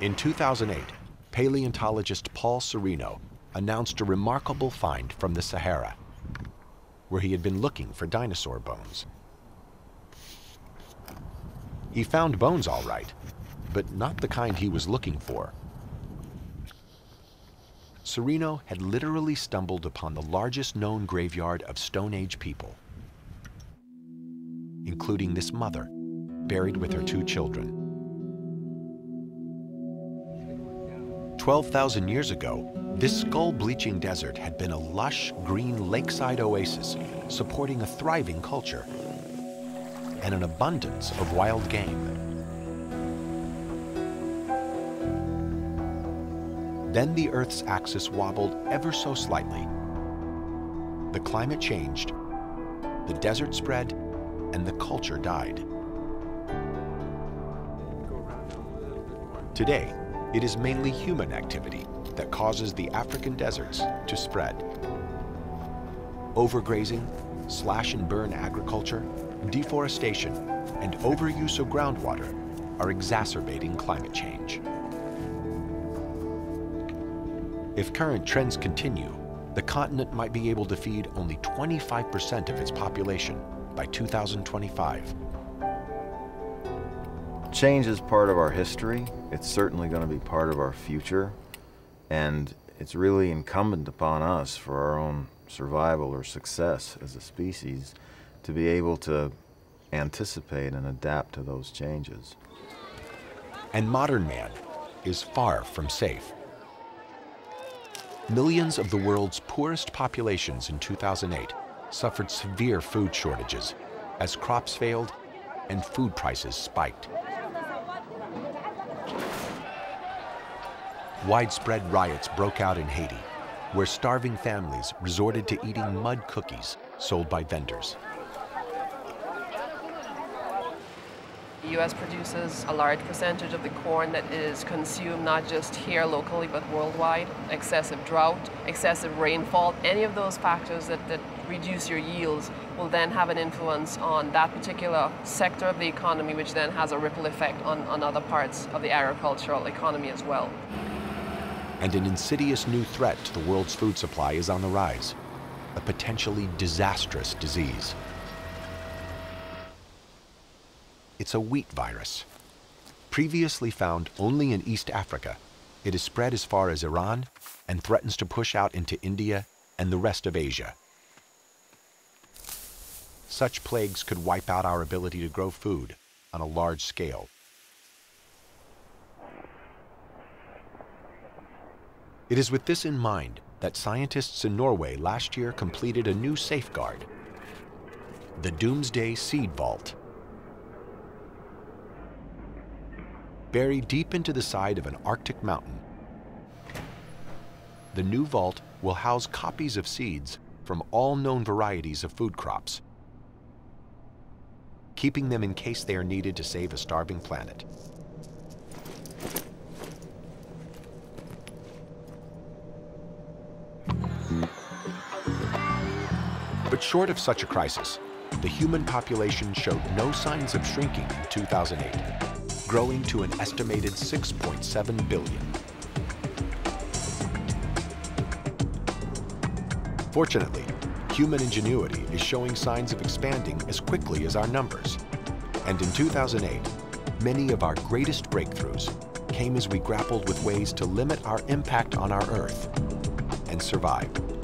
In 2008, paleontologist Paul Sereno announced a remarkable find from the Sahara, where he had been looking for dinosaur bones. He found bones all right, but not the kind he was looking for. Sereno had literally stumbled upon the largest known graveyard of Stone Age people, including this mother, buried with her two children. 12,000 years ago, this skull-bleaching desert had been a lush, green lakeside oasis supporting a thriving culture and an abundance of wild game. Then the Earth's axis wobbled ever so slightly. The climate changed, the desert spread, and the culture died. Today, it is mainly human activity that causes the African deserts to spread. Overgrazing, slash and burn agriculture, deforestation, and overuse of groundwater are exacerbating climate change. If current trends continue, the continent might be able to feed only 25% of its population by 2025. Change is part of our history. It's certainly going to be part of our future. And it's really incumbent upon us for our own survival or success as a species to be able to anticipate and adapt to those changes. And modern man is far from safe. Millions of the world's poorest populations in 2008 suffered severe food shortages as crops failed and food prices spiked. Widespread riots broke out in Haiti, where starving families resorted to eating mud cookies sold by vendors. The U.S. produces a large percentage of the corn that is consumed not just here locally but worldwide. Excessive drought, excessive rainfall, any of those factors that, that reduce your yields will then have an influence on that particular sector of the economy, which then has a ripple effect on, on other parts of the agricultural economy as well and an insidious new threat to the world's food supply is on the rise, a potentially disastrous disease. It's a wheat virus. Previously found only in East Africa, it is spread as far as Iran and threatens to push out into India and the rest of Asia. Such plagues could wipe out our ability to grow food on a large scale. It is with this in mind that scientists in Norway last year completed a new safeguard, the Doomsday Seed Vault. Buried deep into the side of an Arctic mountain, the new vault will house copies of seeds from all known varieties of food crops, keeping them in case they are needed to save a starving planet. But short of such a crisis, the human population showed no signs of shrinking in 2008, growing to an estimated 6.7 billion. Fortunately, human ingenuity is showing signs of expanding as quickly as our numbers. And in 2008, many of our greatest breakthroughs came as we grappled with ways to limit our impact on our Earth and survive.